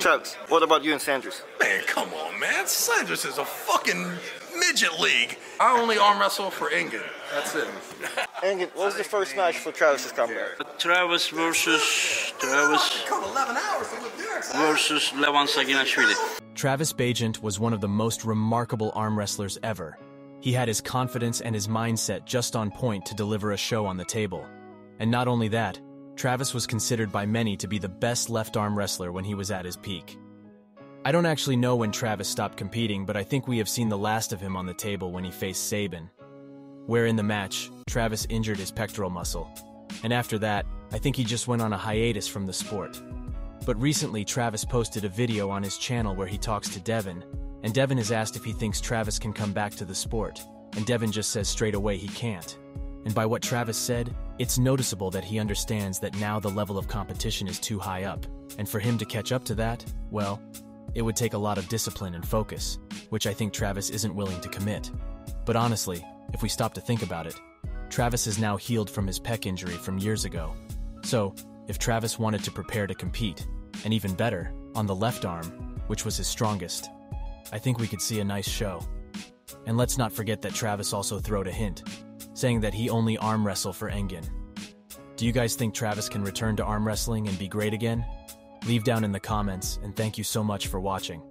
Travis, what about you and Sanders? Man, come on, man. Sanders is a fucking midget league. I only arm wrestle for Engin. That's it. And what was the first match for Travis's comeback? Travis versus Travis Come 11 hours to live there. versus Levan Saginashvili. Travis Bagent was one of the most remarkable arm wrestlers ever. He had his confidence and his mindset just on point to deliver a show on the table. And not only that, Travis was considered by many to be the best left arm wrestler when he was at his peak. I don't actually know when Travis stopped competing, but I think we have seen the last of him on the table when he faced Sabin. Where in the match, Travis injured his pectoral muscle. And after that, I think he just went on a hiatus from the sport. But recently, Travis posted a video on his channel where he talks to Devon, and Devon is asked if he thinks Travis can come back to the sport, and Devon just says straight away he can't. And by what Travis said, it's noticeable that he understands that now the level of competition is too high up, and for him to catch up to that, well, it would take a lot of discipline and focus, which I think Travis isn't willing to commit. But honestly, if we stop to think about it, Travis is now healed from his pec injury from years ago. So, if Travis wanted to prepare to compete, and even better, on the left arm, which was his strongest, I think we could see a nice show. And let's not forget that Travis also throwed a hint, saying that he only arm wrestle for Engin. Do you guys think Travis can return to arm wrestling and be great again? Leave down in the comments, and thank you so much for watching.